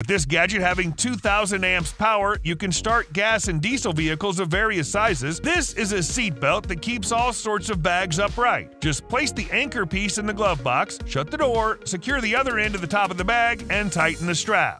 With this gadget having 2,000 amps power, you can start gas and diesel vehicles of various sizes. This is a seatbelt that keeps all sorts of bags upright. Just place the anchor piece in the glove box, shut the door, secure the other end to the top of the bag, and tighten the strap.